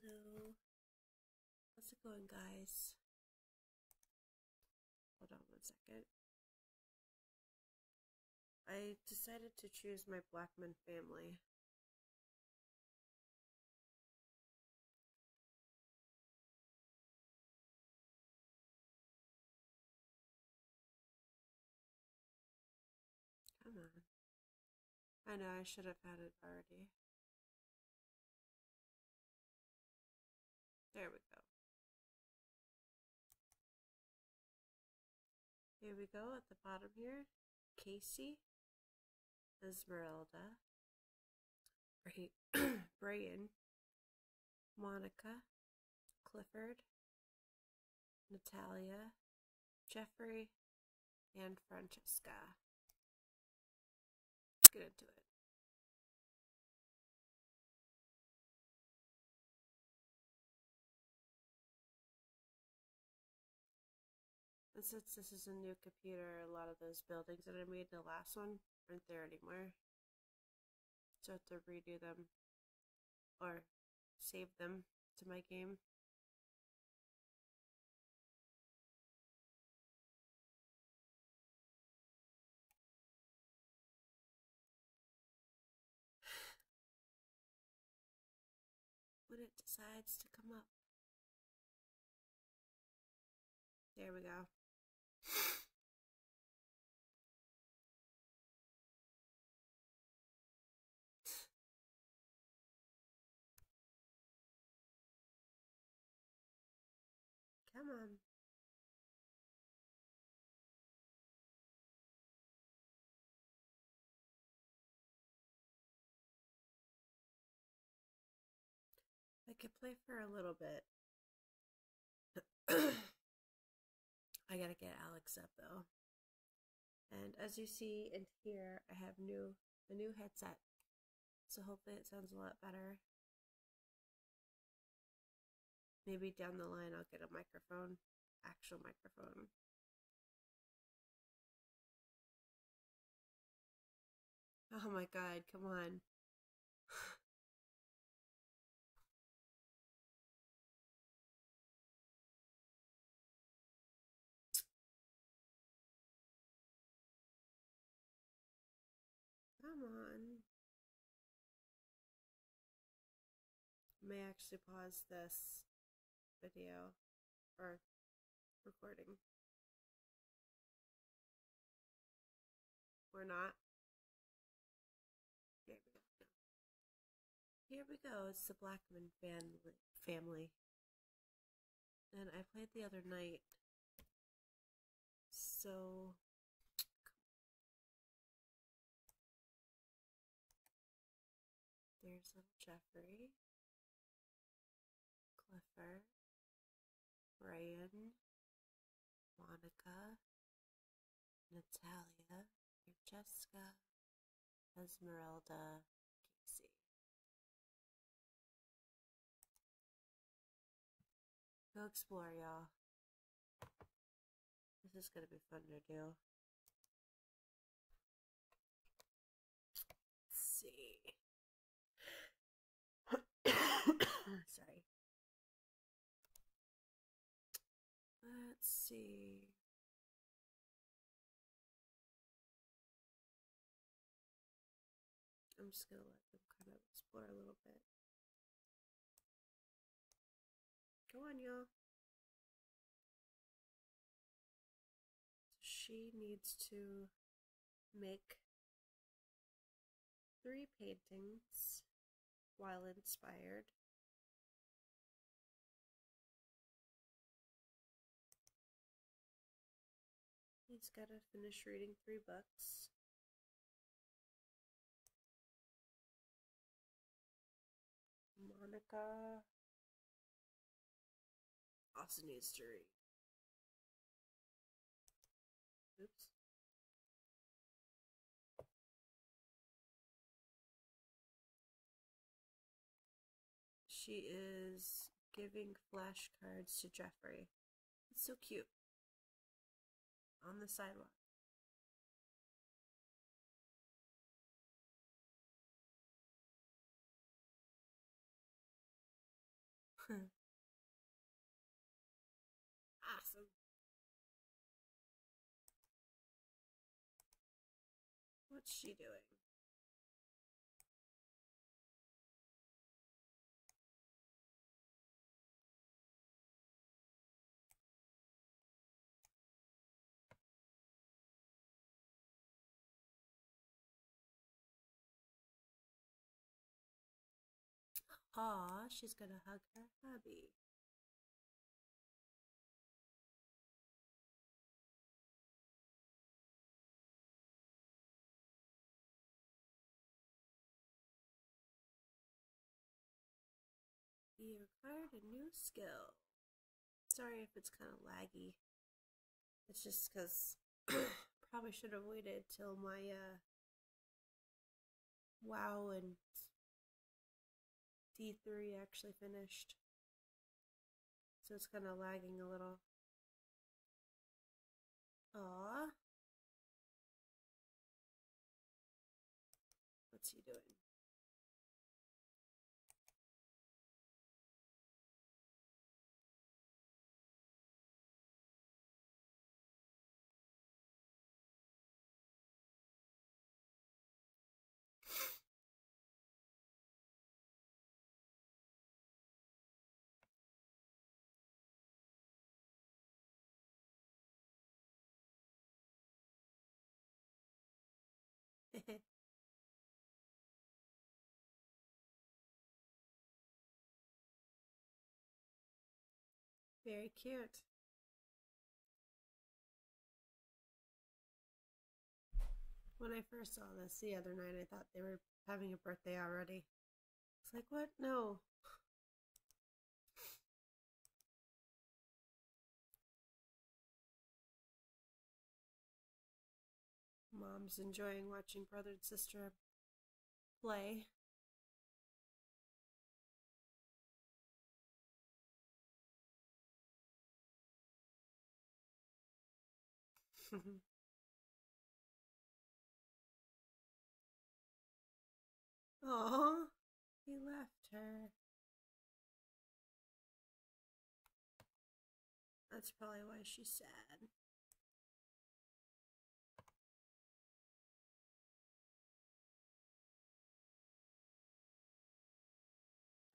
Hello. How's it going, guys? Hold on one second. I decided to choose my Blackmon family. Come on. I know I should have had it already. There we go. Here we go at the bottom here. Casey, Esmeralda, Bra- Brian, Monica, Clifford, Natalia, Jeffrey, and Francesca. Let's get into it. And since this is a new computer, a lot of those buildings that I made in the last one aren't there anymore. So I have to redo them or save them to my game. When it decides to come up. There we go. Come on. I could play for a little bit. I gotta get Alex up though. And as you see and hear, I have new a new headset. So hopefully it sounds a lot better. Maybe down the line I'll get a microphone, actual microphone. Oh my god, come on. May actually pause this video or recording. Or not. Here we go. Here we go. It's the Blackmon family. family. And I played the other night. So there's little Jeffrey. Brian, Monica, Natalia, Francesca, Esmeralda, Casey. Go explore, y'all. This is gonna be fun to do. Let's see. See. I'm just gonna let them kind of explore a little bit. Go on, y'all. She needs to make three paintings while inspired. He's got to finish reading three books. Monica also needs to read. Oops. She is giving flashcards to Jeffrey. It's so cute on the sidewalk. awesome. What's she doing? Aw, she's gonna hug her hubby. You acquired a new skill. Sorry if it's kind of laggy. It's just because probably should have waited till my uh, WoW and D3 actually finished. So it's kind of lagging a little. Aw. Very cute. When I first saw this the other night, I thought they were having a birthday already. It's like, what? No. Mom's enjoying watching brother and sister play. Aw, he left her. That's probably why she's sad.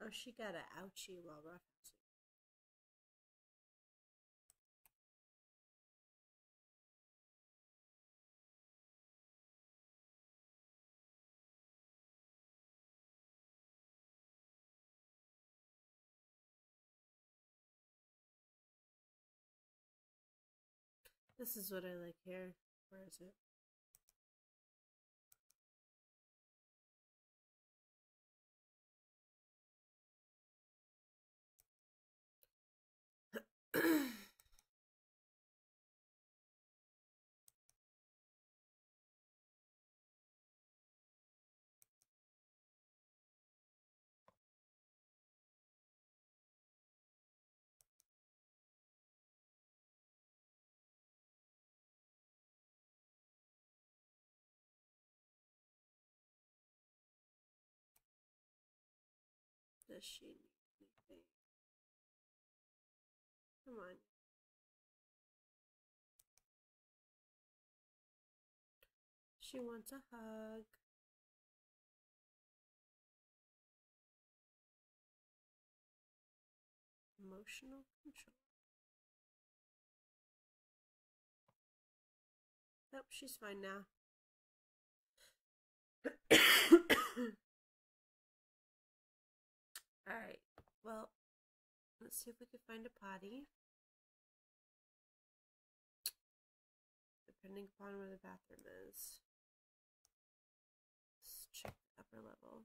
Oh, she got an ouchie while roughhousing. This is what I like here. Where is it? Does she Come on. She wants a hug. Emotional control. Nope, she's fine now. Alright, well, let's see if we can find a potty. Depending upon where the bathroom is. Let's check the upper level.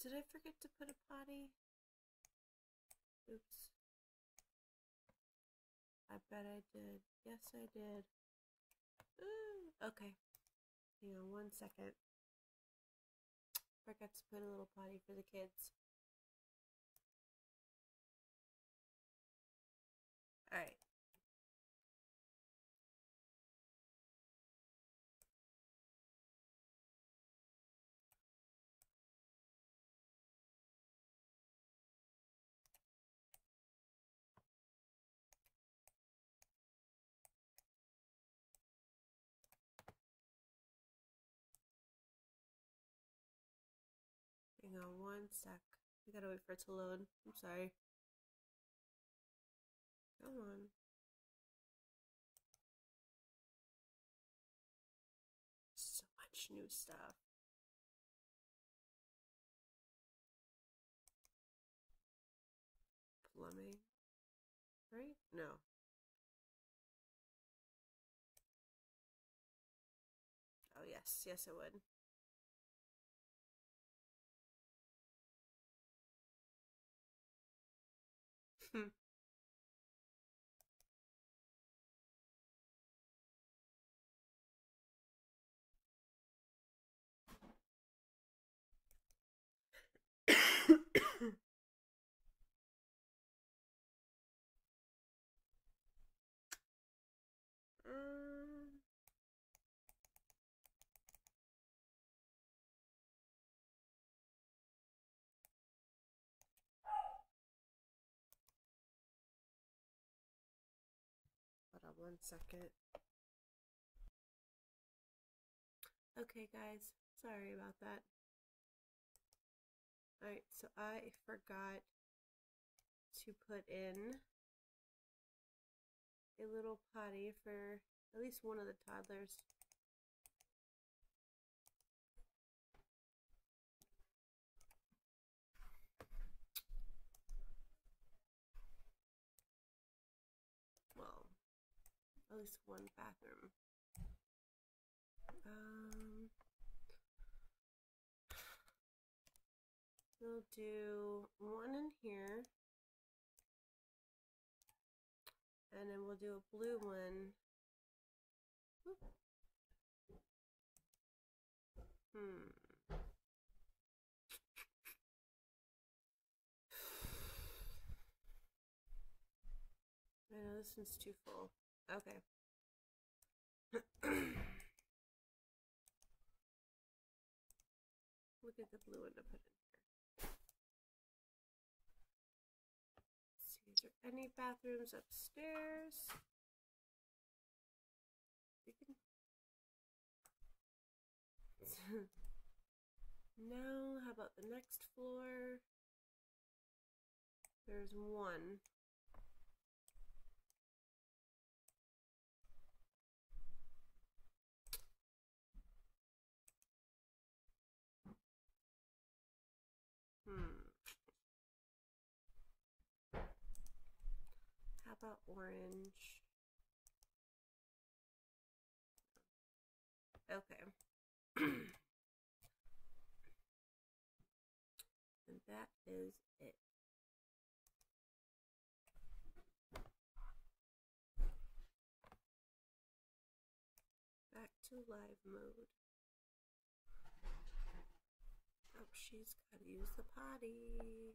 Did I forget to put a potty? Oops. I bet I did. Yes, I did. Ooh, okay. Hang on one second. Forgot to put a little potty for the kids. One sec. I gotta wait for it to load. I'm sorry. Come on. So much new stuff. Plumbing. Right? No. Oh, yes. Yes, it would. Hmm. One second. Okay, guys, sorry about that. Alright, so I forgot to put in a little potty for at least one of the toddlers. Well, at least one bathroom. Um, we'll do one in here. And then we'll do a blue one. Hmm. I know this one's too full. Okay. Look at the blue one to put in here. See, is there any bathrooms upstairs? We can... no, how about the next floor? There's one. About orange? Okay. and that is it. Back to live mode. Oh, she's got to use the potty.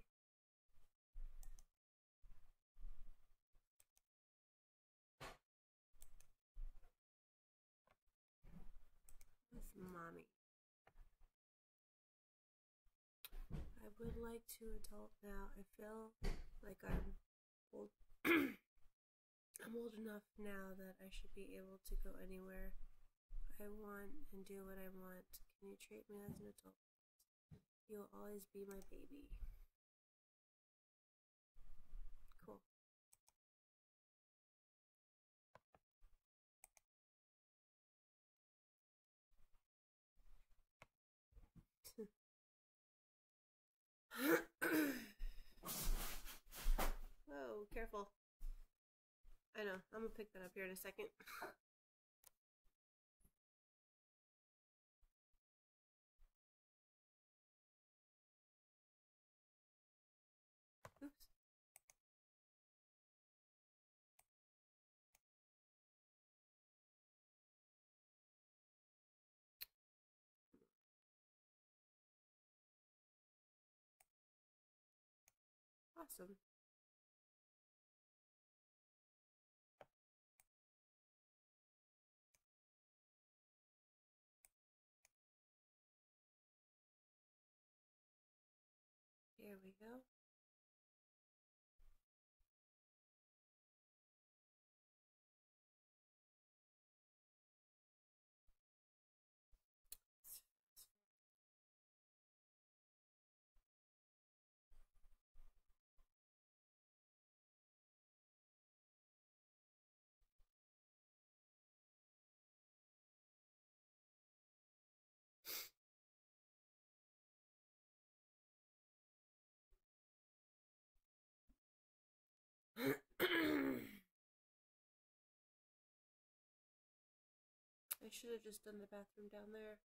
With mommy. I would like to adult now. I feel like I'm old. I'm old enough now that I should be able to go anywhere I want and do what I want. Can you treat me as an adult? You'll always be my baby. Cool. Whoa, careful. I know, I'm gonna pick that up here in a second. Oops. Awesome. We go. I should have just done the bathroom down there.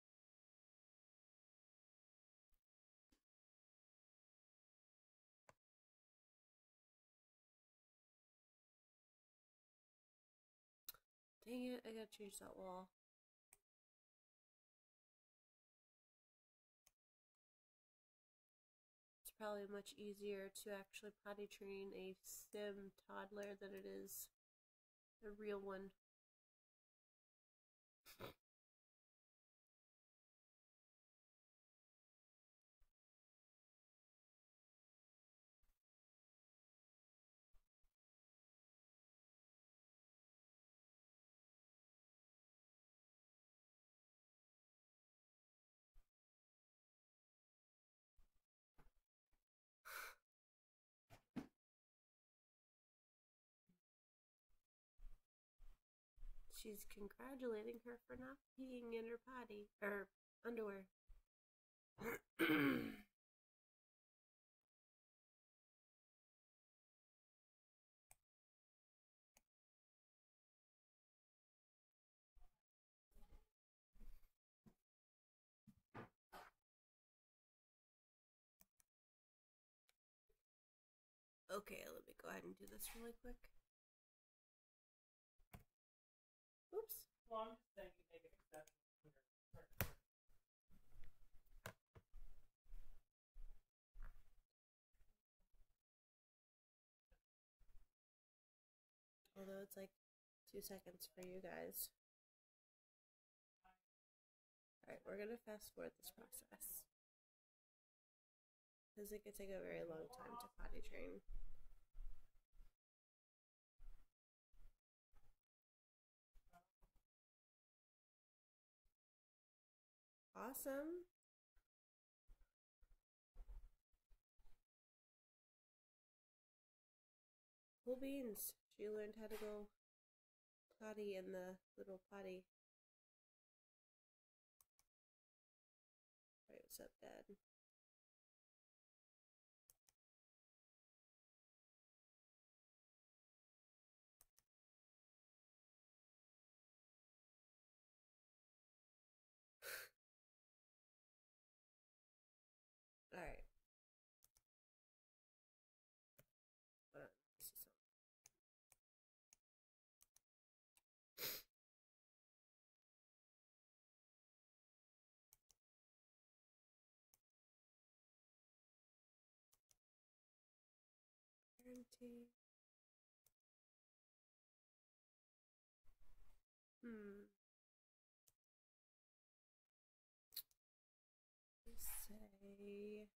Dang it, I gotta change that wall. It's probably much easier to actually potty train a sim toddler than it is a real one. She's congratulating her for not peeing in her potty or underwear. okay, let me go ahead and do this really quick. Although it's like two seconds for you guys. Alright, we're gonna fast forward this process. Because it could take a very long time to potty train. Awesome. Cool beans. She learned how to go potty in the little potty. Right, what's up, Dad? Guarantee. Hmm. Let's say.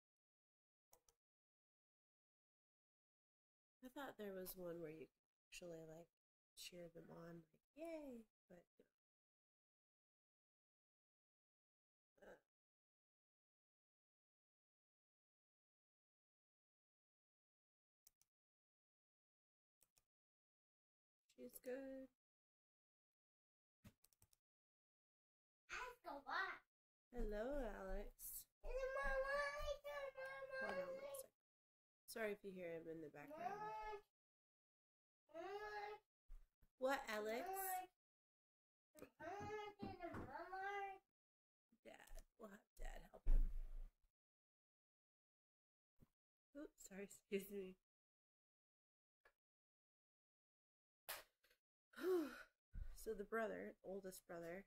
I thought there was one where you could actually like cheer them on, like yay, but you she's good. Hello, Alex. Hold on one second. Sorry if you hear him in the background. What, Alex? Dad. We'll have Dad help him. Oops, sorry, excuse me. So the brother, oldest brother,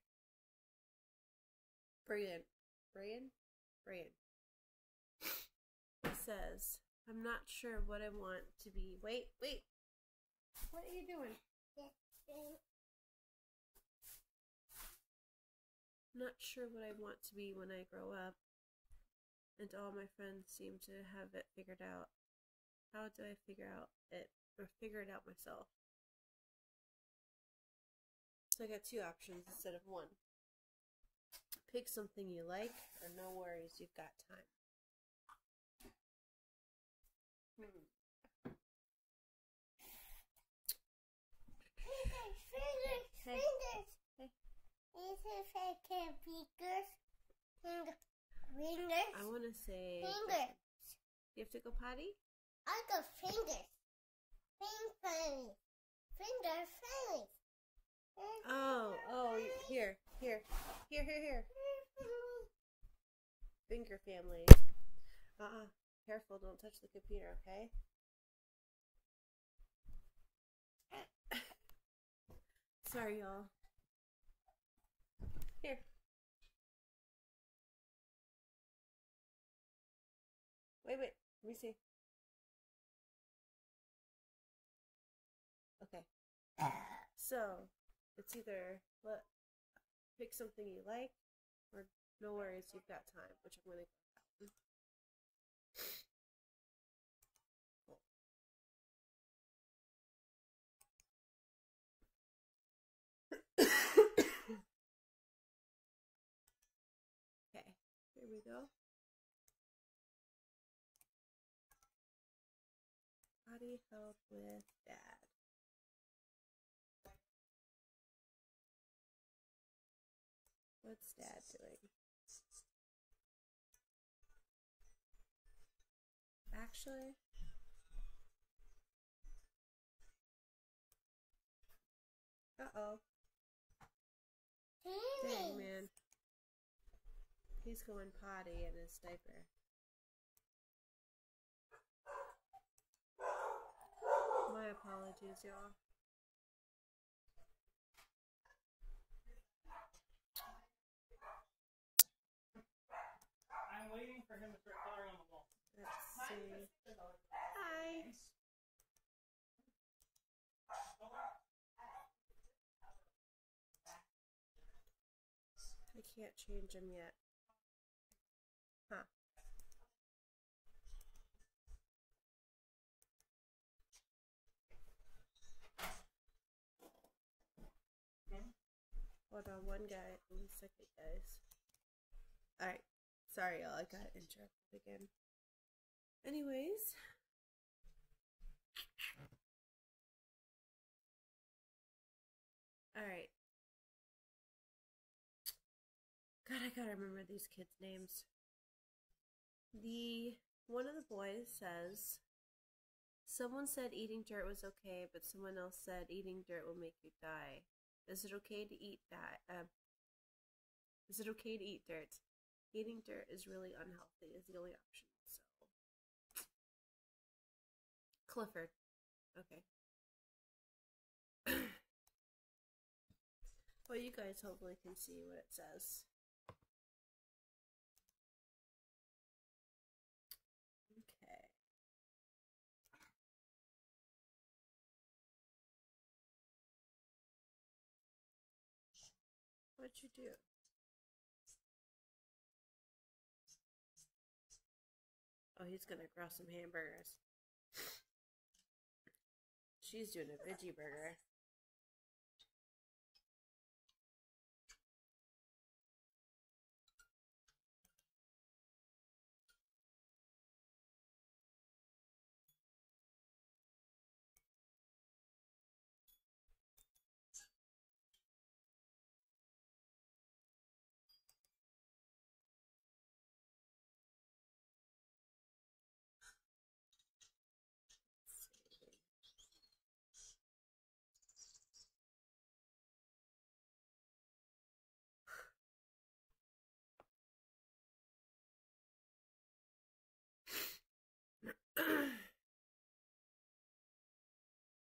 Brian, Brian, Brian, says, "I'm not sure what I want to be." Wait, wait. What are you doing? Not sure what I want to be when I grow up. And all my friends seem to have it figured out. How do I figure out it or figure it out myself? So I got two options instead of one. Pick something you like, or no worries, you've got time. Hmm. Fingers, fingers, fingers. Hey. Hey. Fingers. Fingers. I want to say. Fingers. You have to go potty? I got fingers. Fingers. Fingers. Fingers. Oh, oh, here. Here. Here, here, here. Family. Uh-uh. Careful, don't touch the computer, okay? Sorry, y'all. Here. Wait, wait. Let me see. Okay. So, it's either pick something you like or no worries, you've got time, which I'm gonna go with that one. okay, here we go. Body help with dad. What's dad doing? Actually, uh oh. Dang, man. He's going potty in his diaper. My apologies, y'all. I'm waiting for him to start coloring on the wall. Let's see. Hi. I can't change him yet. Huh. Hold on, one guy, one second, guys. Alright. Sorry, y'all, I got interrupted again. Anyways. Alright. God, I gotta remember these kids' names. The one of the boys says someone said eating dirt was okay, but someone else said eating dirt will make you die. Is it okay to eat that? Um, is it okay to eat dirt? Eating dirt is really unhealthy. Is the only option. Clifford. Okay. well, you guys hopefully can see what it says. Okay. What'd you do? Oh, he's gonna grill some hamburgers. She's doing a veggie burger.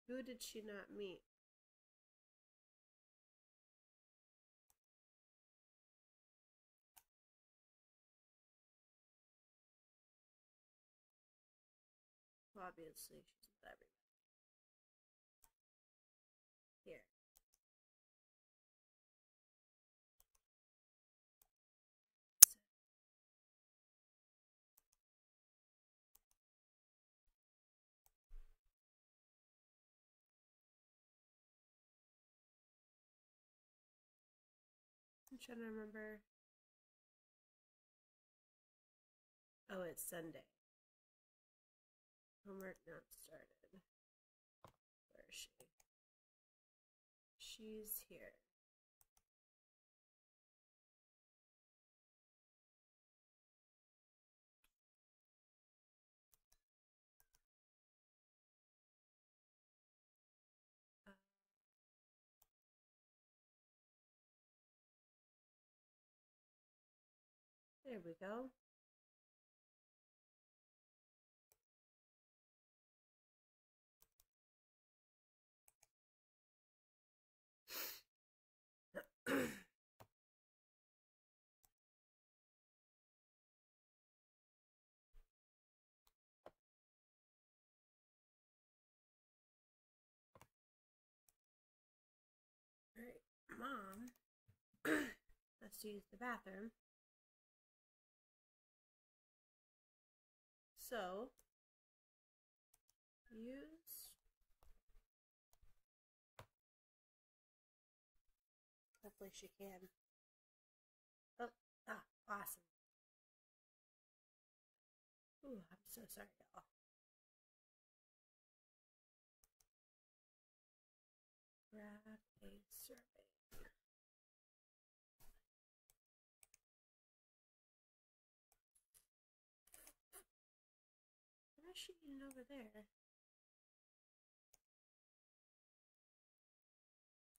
Who did she not meet? Obviously, she's with everybody. I'm trying to remember. Oh, it's Sunday. Homework not started. Where is she? She's here. There we go. Alright, mom. Let's use the bathroom. So, use. Hopefully she can. Oh, ah, awesome. Ooh, I'm so sorry, y'all. Is she eating over there?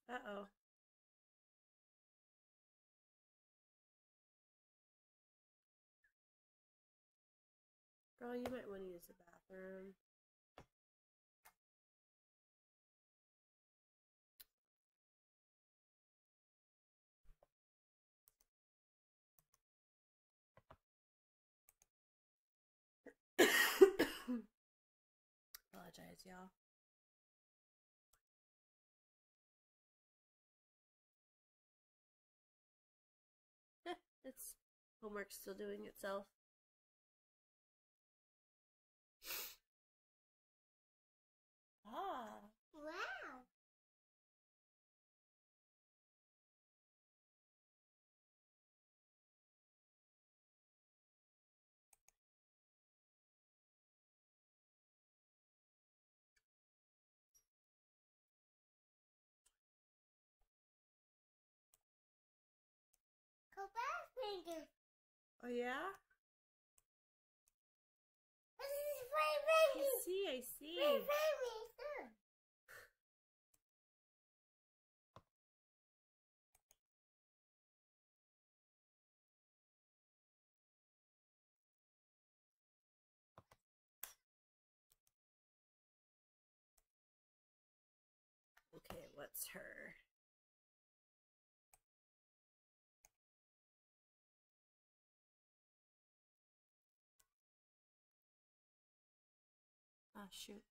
Uh oh. Girl, you might want to use the bathroom. Apologize, y'all. It's homework still doing itself. Finger. oh yeah? This is my I see, I see. Okay, what's her? Ah, shoot.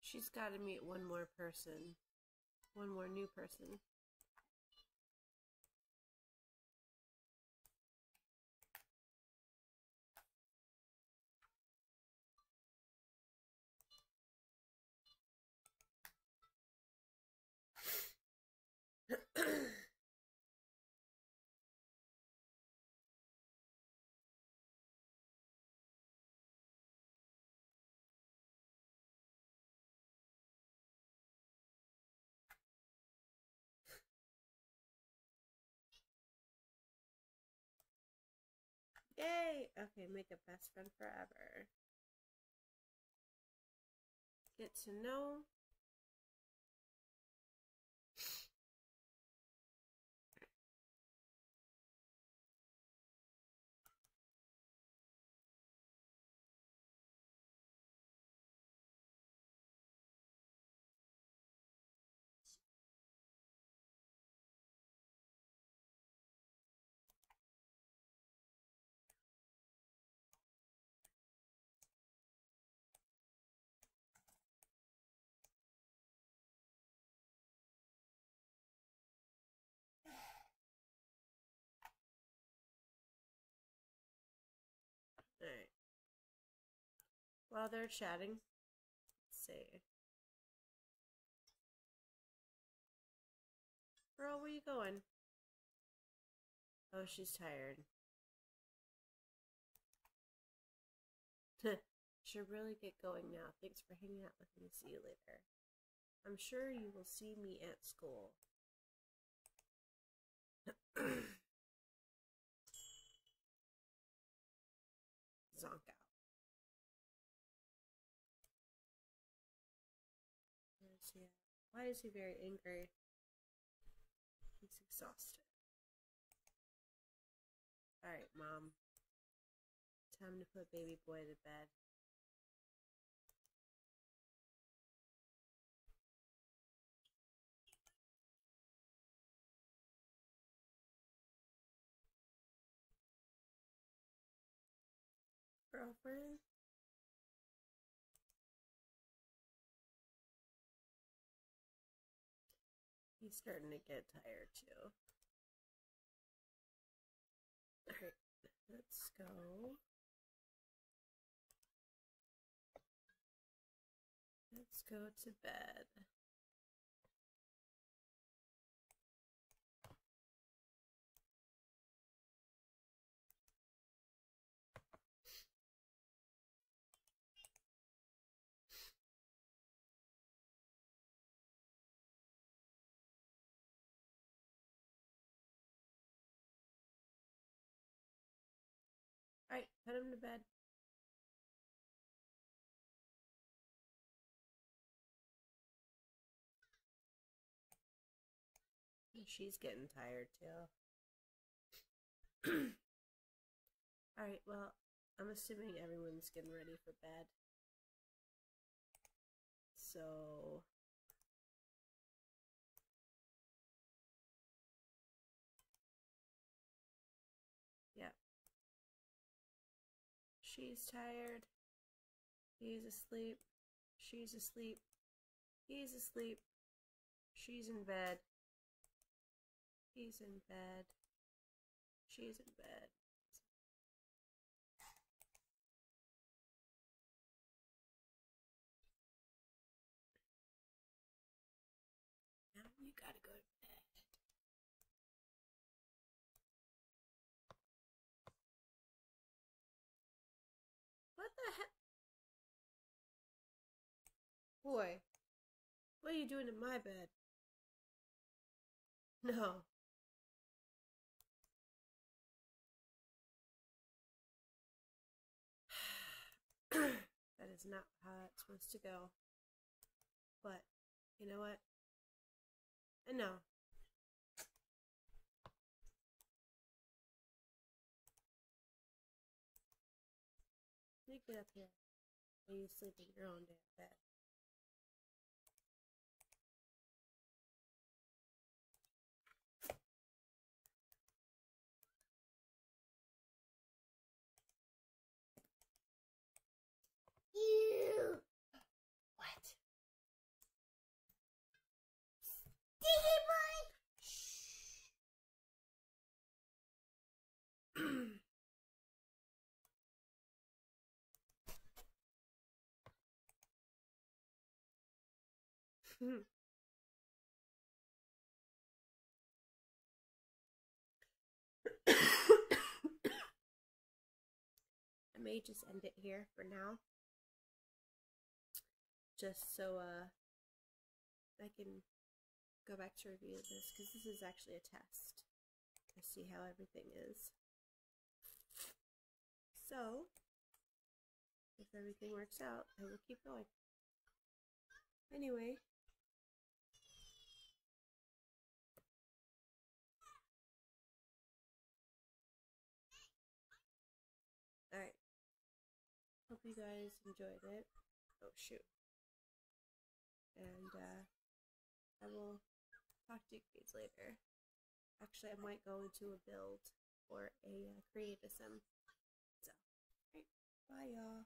She's got to meet one more person. One more new person. Yay! Okay, make a best friend forever. Get to know. While they're chatting, let's see. Girl, where you going? Oh, she's tired. Should really get going now. Thanks for hanging out with me. See you later. I'm sure you will see me at school. Zonk Why is he very angry? He's exhausted. Alright, Mom. Time to put baby boy to bed. Girlfriend? He's starting to get tired too. Alright, let's go. Let's go to bed. Bed. She's getting tired too. Alright, well, I'm assuming everyone's getting ready for bed. So. She's tired. He's asleep. She's asleep. He's asleep. She's in bed. He's in bed. She's in bed. Boy, what are you doing in my bed? No. that is not how it's supposed to go. But, you know what? I know. Get up here. Or you sleep in your own damn bed. You. What? Diggy I may just end it here for now. Just so uh I can go back to review this because this is actually a test to see how everything is. So, if everything works out, I will keep going. Anyway, you guys enjoyed it. Oh, shoot. And, uh, I will talk to you guys later. Actually, I might go into a build or a uh, create a sim. So, alright. Bye, y'all.